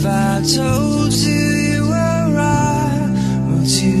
If I told you you were right, would you?